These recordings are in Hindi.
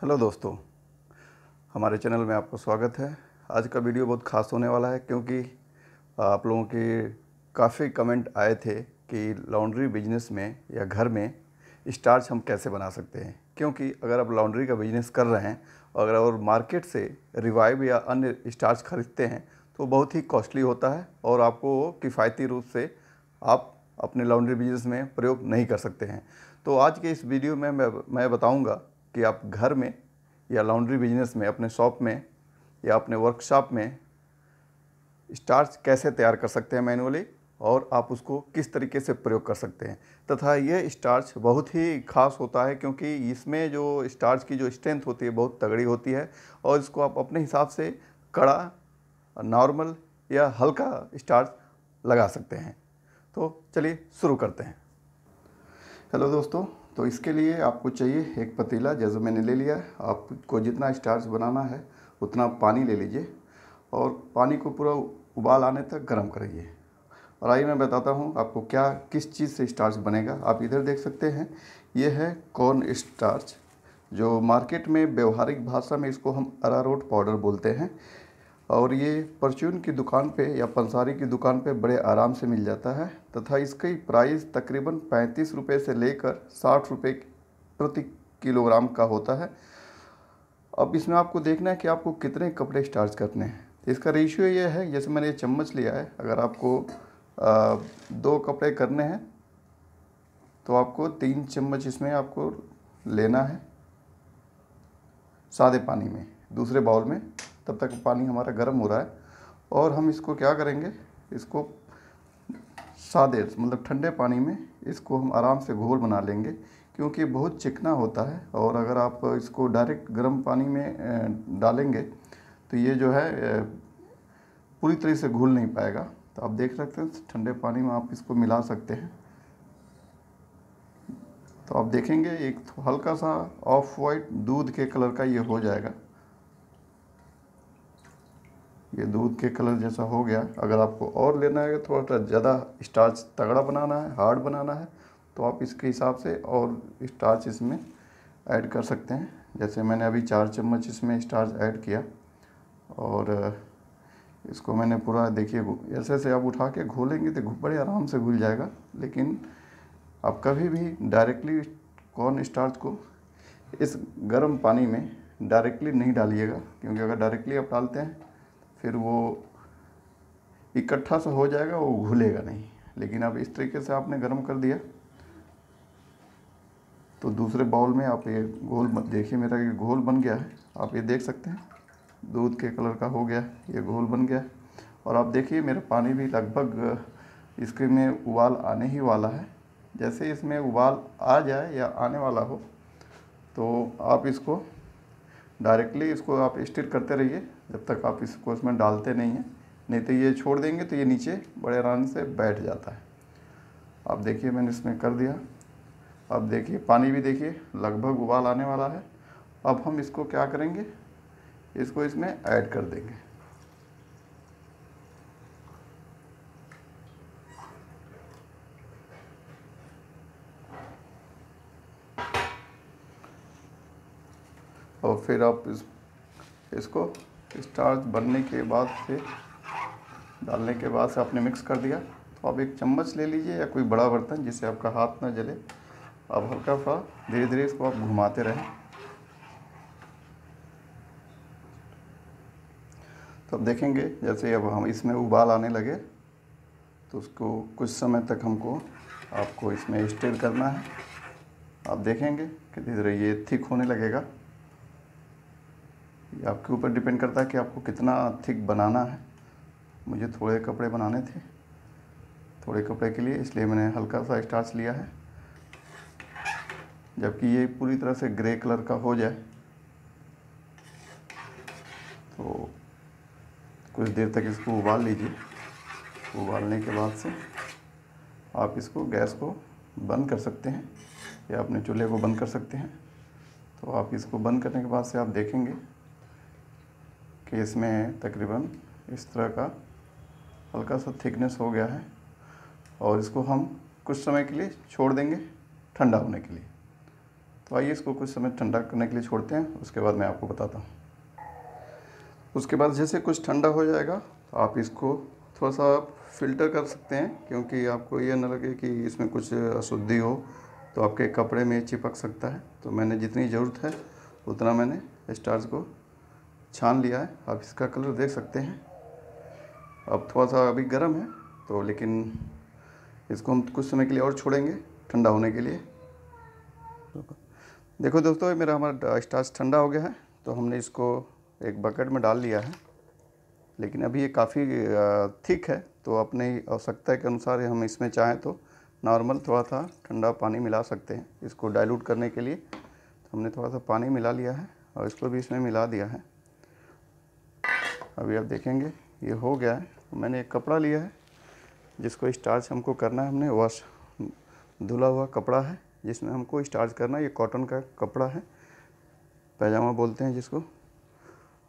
हेलो दोस्तों, हमारे चैनल में आपको स्वागत है। आज का वीडियो बहुत ख़ास होने वाला है क्योंकि आप लोगों के काफ़ी कमेंट आए थे कि लॉन्ड्री बिज़नेस में या घर में स्टार्च हम कैसे बना सकते हैं। क्योंकि अगर आप लॉन्ड्री का बिज़नेस कर रहे हैं, अगर और मार्केट से रिवाइव या अन्य स्टार्च खरीदते हैं तो बहुत ही कॉस्टली होता है और आपको किफ़ायती रूप से आप अपने लॉन्ड्री बिज़नेस में प्रयोग नहीं कर सकते हैं। तो आज के इस वीडियो में मैं मैं बताऊँगा कि आप घर में या लॉन्ड्री बिज़नेस में, अपने शॉप में या अपने वर्कशॉप में स्टार्च कैसे तैयार कर सकते हैं मैनुअली और आप उसको किस तरीके से प्रयोग कर सकते हैं। तथा ये स्टार्च बहुत ही खास होता है क्योंकि इसमें जो स्टार्च की जो स्ट्रेंथ होती है, बहुत तगड़ी होती है और इसको आप अपने हिसाब से कड़ा नॉर्मल या हल्का स्टार्च लगा सकते हैं। तो चलिए शुरू करते हैं। हेलो दोस्तों तो इसके लिए आपको चाहिए एक पतीला, जैसे मैंने ले लिया है। आपको जितना स्टार्च बनाना है, उतना पानी ले लीजिए और पानी को पूरा उबाल आने तक गर्म करिए। और आइए मैं बताता हूँ आपको क्या, किस चीज़ से स्टार्च बनेगा। आप इधर देख सकते हैं, ये है कॉर्न स्टार्च जो मार्केट में व्यवहारिक भाषा में इसको हम अरारोट पाउडर बोलते हैं। और ये परचून की दुकान पे या पंसारी की दुकान पे बड़े आराम से मिल जाता है तथा इसकी प्राइस तकरीबन पैंतीस रुपये से लेकर साठ रुपये प्रति किलोग्राम का होता है। अब इसमें आपको देखना है कि आपको कितने कपड़े स्टार्च करने हैं। इसका रेशियो ये है जैसे मैंने ये चम्मच लिया है अगर आपको आ, दो कपड़े करने हैं तो आपको तीन चम्मच इसमें आपको लेना है सादे पानी में दूसरे बाउल में। तब तक पानी हमारा गर्म हो रहा है। और हम इसको क्या करेंगे? इसको सादे मतलब ठंडे पानी में इसको हम आराम से घोल बना लेंगे, क्योंकि बहुत चिकना होता है। और अगर आप इसको डायरेक्ट गर्म पानी में डालेंगे तो ये जो है पूरी तरह से घुल नहीं पाएगा। तो आप देख सकते हैं, ठंडे पानी में आप इसको मिला सकते हैं। तो आप देखेंगे, एक हल्का सा ऑफ़ वाइट दूध के कलर का ये हो जाएगा। ये दूध के कलर जैसा हो गया। अगर आपको और लेना है थोड़ा सा ज़्यादा स्टार्च तगड़ा बनाना है, हार्ड बनाना है तो आप इसके हिसाब से और स्टार्च इसमें ऐड कर सकते हैं। जैसे मैंने अभी चार चम्मच इसमें स्टार्च ऐड किया और इसको मैंने पूरा, देखिए, ऐसे ऐसे आप उठा के घोलेंगे तो बड़े आराम से घुल जाएगा। लेकिन आप कभी भी डायरेक्टली कॉर्न स्टार्च को इस गर्म पानी में डायरेक्टली नहीं डालिएगा, क्योंकि अगर डायरेक्टली आप डालते हैं फिर वो इकट्ठा सा हो जाएगा, वो घुलेगा नहीं। लेकिन अब इस तरीके से आपने गर्म कर दिया। तो दूसरे बाउल में आप ये घोल देखिए मेरा ये घोल बन गया है। आप ये देख सकते हैं, दूध के कलर का हो गया, ये घोल बन गया। और आप देखिए, मेरा पानी भी लगभग इसके में उबाल आने ही वाला है। जैसे इसमें उबाल आ जाए या आने वाला हो तो आप इसको डायरेक्टली इसको आप स्टिर करते रहिए, जब तक आप इसको इसमें डालते नहीं हैं। नहीं तो ये छोड़ देंगे तो ये नीचे बड़े आराम से बैठ जाता है। अब देखिए मैंने इसमें कर दिया। अब देखिए, पानी भी देखिए, लगभग उबाल आने वाला है। अब हम इसको क्या करेंगे? इसको इसमें ऐड कर देंगे। फिर आप इस, इसको स्टार्च बनने के बाद से, डालने के बाद से आपने मिक्स कर दिया। तो आप एक चम्मच ले लीजिए या कोई बड़ा बर्तन जिससे आपका हाथ ना जले। अब हल्का सा धीरे धीरे इसको आप घुमाते रहें। तो अब देखेंगे, जैसे अब हम इसमें उबाल आने लगे तो उसको कुछ समय तक हमको, आपको इसमें स्टिर करना है। आप देखेंगे कि धीरे धीरे ये थिक होने लगेगा। ये आपके ऊपर डिपेंड करता है कि आपको कितना थिक बनाना है। मुझे थोड़े कपड़े बनाने थे। थोड़े कपड़े के लिए, इसलिए मैंने हल्का सा स्टार्च लिया है। जबकि ये पूरी तरह से ग्रे कलर का हो जाए तो कुछ देर तक इसको उबाल लीजिए। उबालने के बाद से आप इसको गैस को बंद कर सकते हैं, या अपने चूल्हे को बंद कर सकते हैं। तो आप इसको बंद करने के बाद से आप देखेंगे कि इसमें तकरीबन इस तरह का हल्का सा थिकनेस हो गया है और इसको हम कुछ समय के लिए छोड़ देंगे ठंडा होने के लिए। तो आइए इसको कुछ समय ठंडा करने के लिए छोड़ते हैं, उसके बाद मैं आपको बताता हूँ। उसके बाद जैसे कुछ ठंडा हो जाएगा तो आप इसको थोड़ा सा फ़िल्टर कर सकते हैं, क्योंकि आपको ये न लगे कि इसमें कुछ अशुद्धि हो तो आपके कपड़े में चिपक सकता है। तो मैंने जितनी ज़रूरत है, उतना मैंने स्टार्च को छान लिया है। आप इसका कलर देख सकते हैं। अब थोड़ा सा अभी गर्म है तो लेकिन इसको हम कुछ समय के लिए और छोड़ेंगे, ठंडा होने के लिए। देखो दोस्तों मेरा हमारा स्टार्च ठंडा हो गया है तो हमने इसको एक बकेट में डाल लिया है। लेकिन अभी ये काफ़ी थिक है तो अपने आवश्यकता के अनुसार हम इसमें चाहें तो नॉर्मल थोड़ा सा ठंडा पानी मिला सकते हैं। इसको डाइल्यूट करने के लिए तो हमने थोड़ा सा पानी मिला लिया है और इसको भी इसमें मिला दिया है। अभी आप देखेंगे, ये हो गया है। मैंने एक कपड़ा लिया है, जिसको स्टार्च हमको करना है हमने। वॉश, धुला हुआ कपड़ा है, जिसमें हमको स्टार्च करना है। ये कॉटन का कपड़ा है, पैजामा बोलते हैं जिसको।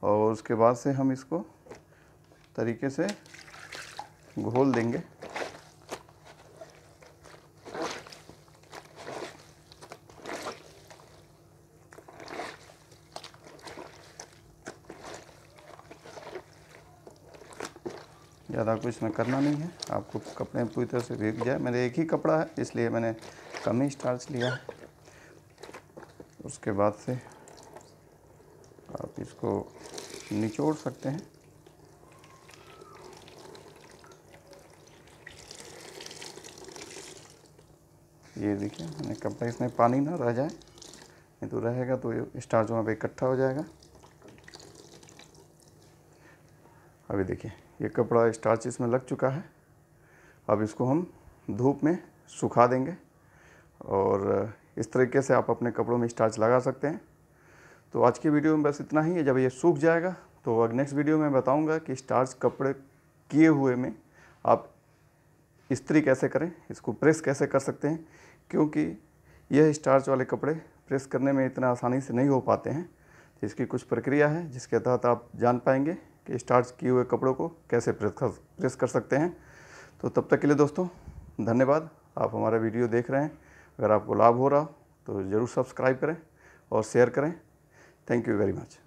और उसके बाद से हम इसको तरीके से घोल देंगे। ज़्यादा कुछ इसमें करना नहीं है। आपको कपड़े पूरी तरह से भीग जाए। मेरे एक ही कपड़ा है, इसलिए मैंने कम ही स्टार्च लिया है। उसके बाद से आप इसको निचोड़ सकते हैं। ये देखिए, मैंने कपड़ा इसमें पानी ना रह जाए। नहीं तो रहेगा तो स्टार्च वहाँ पे इकट्ठा हो जाएगा। अभी देखिए, ये कपड़ा स्टार्च इसमें लग चुका है। अब इसको हम धूप में सुखा देंगे और इस तरीके से आप अपने कपड़ों में स्टार्च लगा सकते हैं। तो आज की वीडियो में बस इतना ही। है जब ये सूख जाएगा तो अब नेक्स्ट वीडियो में बताऊँगा कि स्टार्च कपड़े किए हुए में आप इस्त्री कैसे करें, इसको प्रेस कैसे कर सकते हैं, क्योंकि यह स्टार्च वाले कपड़े प्रेस करने में इतना आसानी से नहीं हो पाते हैं। इसकी कुछ प्रक्रिया है, जिसके तहत आप जान पाएँगे कि स्टार्च किए हुए कपड़ों को कैसे प्रेस कर प्रेस कर सकते हैं। तो तब तक के लिए दोस्तों, धन्यवाद। आप हमारा वीडियो देख रहे हैं। अगर आपको लाभ हो रहा तो ज़रूर सब्सक्राइब करें और शेयर करें। Thank you very much